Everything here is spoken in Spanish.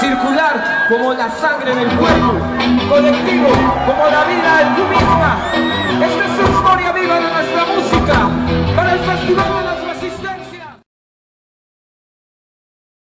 Circular como la sangre en el cuerpo, colectivo como la vida en tú misma.